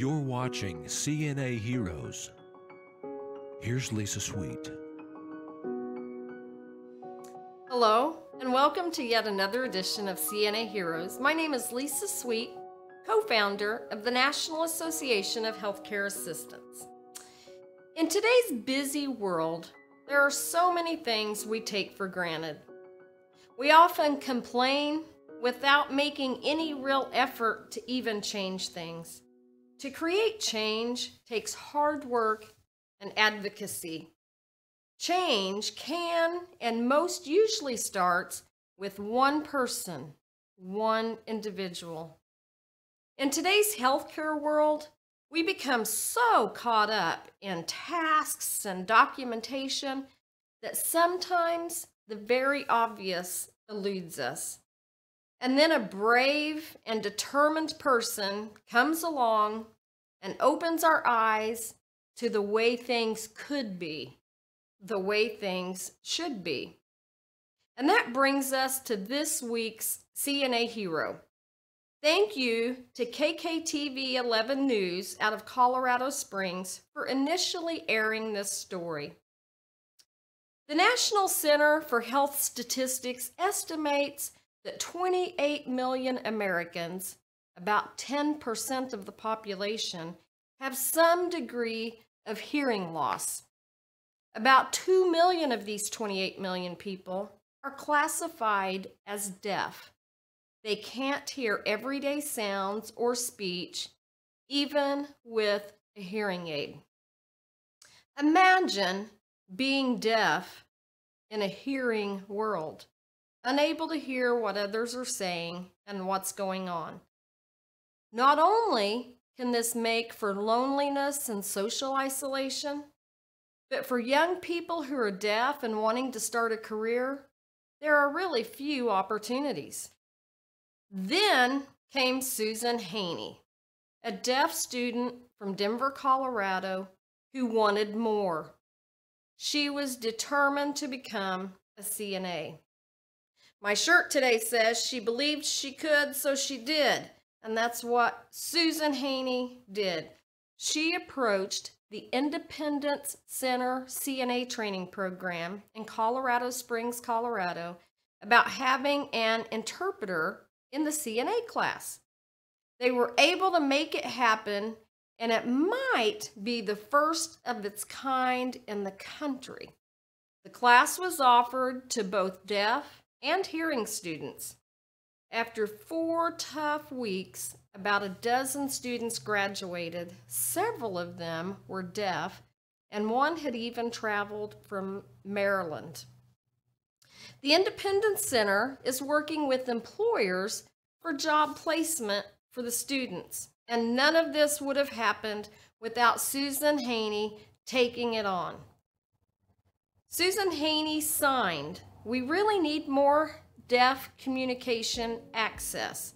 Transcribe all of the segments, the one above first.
You're watching CNA Heroes. Here's Lisa Sweet. Hello, and welcome to yet another edition of CNA Heroes. My name is Lisa Sweet, co founder of the National Association of Healthcare Assistants. In today's busy world, there are so many things we take for granted. We often complain without making any real effort to even change things. To create change takes hard work and advocacy. Change can and most usually starts with one person, one individual. In today's healthcare world, we become so caught up in tasks and documentation that sometimes the very obvious eludes us. And then a brave and determined person comes along and opens our eyes to the way things could be, the way things should be. And that brings us to this week's CNA Hero. Thank you to KKTV 11 News out of Colorado Springs for initially airing this story. The National Center for Health Statistics estimates that 28 million Americans, about 10% of the population, have some degree of hearing loss. About 2 million of these 28 million people are classified as deaf. They can't hear everyday sounds or speech, even with a hearing aid. Imagine being deaf in a hearing world unable to hear what others are saying and what's going on. Not only can this make for loneliness and social isolation, but for young people who are deaf and wanting to start a career, there are really few opportunities. Then came Susan Haney, a deaf student from Denver, Colorado, who wanted more. She was determined to become a CNA. My shirt today says she believed she could, so she did. And that's what Susan Haney did. She approached the Independence Center CNA training program in Colorado Springs, Colorado, about having an interpreter in the CNA class. They were able to make it happen, and it might be the first of its kind in the country. The class was offered to both deaf and hearing students. After four tough weeks, about a dozen students graduated. Several of them were deaf, and one had even traveled from Maryland. The Independence Center is working with employers for job placement for the students, and none of this would have happened without Susan Haney taking it on. Susan Haney signed we really need more deaf communication access.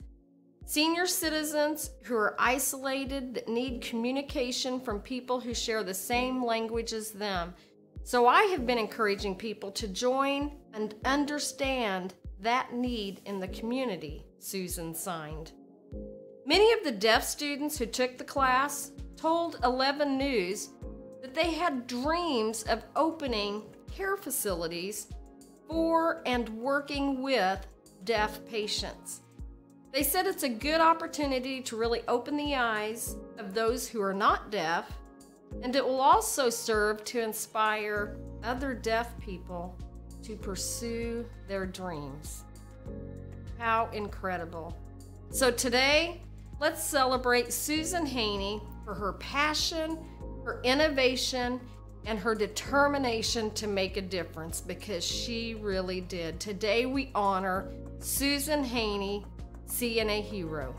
Senior citizens who are isolated that need communication from people who share the same language as them. So I have been encouraging people to join and understand that need in the community, Susan signed. Many of the deaf students who took the class told 11 News that they had dreams of opening care facilities for and working with deaf patients. They said it's a good opportunity to really open the eyes of those who are not deaf, and it will also serve to inspire other deaf people to pursue their dreams. How incredible! So today, let's celebrate Susan Haney for her passion, her innovation, and her determination to make a difference because she really did. Today we honor Susan Haney, CNA Hero.